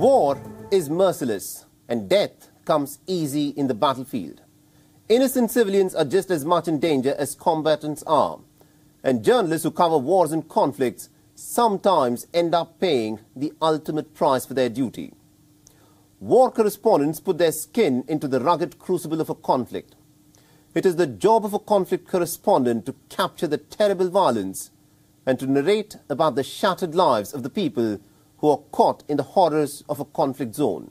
War is merciless and death comes easy in the battlefield. Innocent civilians are just as much in danger as combatants are. And journalists who cover wars and conflicts sometimes end up paying the ultimate price for their duty. War correspondents put their skin into the rugged crucible of a conflict. It is the job of a conflict correspondent to capture the terrible violence and to narrate about the shattered lives of the people who are caught in the horrors of a conflict zone.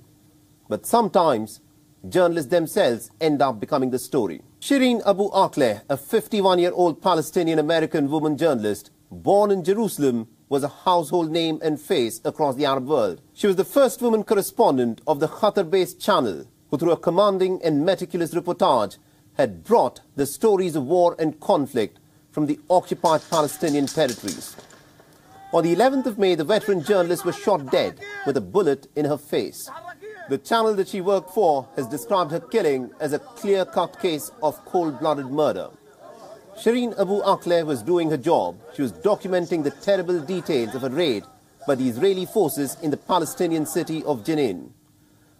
But sometimes journalists themselves end up becoming the story. Shireen Abu Akleh, a 51-year-old Palestinian-American woman journalist, born in Jerusalem, was a household name and face across the Arab world. She was the first woman correspondent of the Qatar-based channel, who through a commanding and meticulous reportage had brought the stories of war and conflict from the occupied Palestinian territories. On the 11th of May, the veteran journalist was shot dead with a bullet in her face. The channel that she worked for has described her killing as a clear-cut case of cold-blooded murder. Shireen Abu Akleh was doing her job. She was documenting the terrible details of a raid by the Israeli forces in the Palestinian city of Jenin.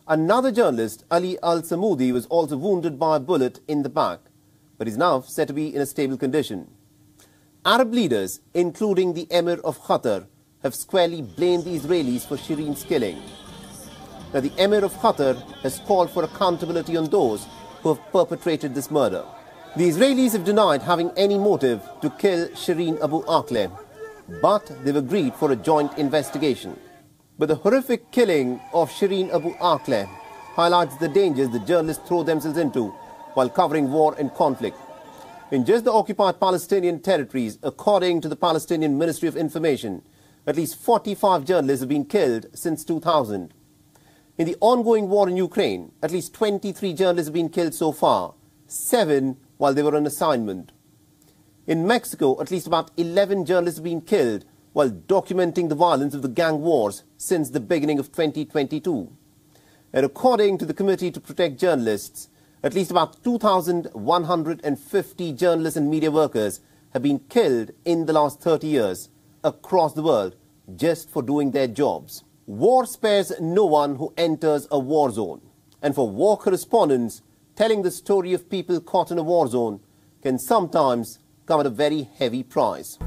Another journalist, Ali Al-Samoudi, was also wounded by a bullet in the back, but is now said to be in a stable condition. Arab leaders, including the Emir of Qatar, have squarely blamed the Israelis for Shireen's killing that the Emir of Qatar has called for accountability on those who have perpetrated this murder. The Israelis have denied having any motive to kill Shireen Abu Akleh, but they've agreed for a joint investigation. But the horrific killing of Shireen Abu Akleh highlights the dangers the journalists throw themselves into while covering war and conflict. In just the occupied Palestinian territories, according to the Palestinian Ministry of Information, at least 45 journalists have been killed since 2000. In the ongoing war in Ukraine, at least 23 journalists have been killed so far, seven while they were on assignment. In Mexico, at least about 11 journalists have been killed while documenting the violence of the gang wars since the beginning of 2022. And according to the Committee to Protect Journalists, at least about 2,150 journalists and media workers have been killed in the last 30 years across the world just for doing their jobs. War spares no one who enters a war zone. And for war correspondents, telling the story of people caught in a war zone can sometimes come at a very heavy price.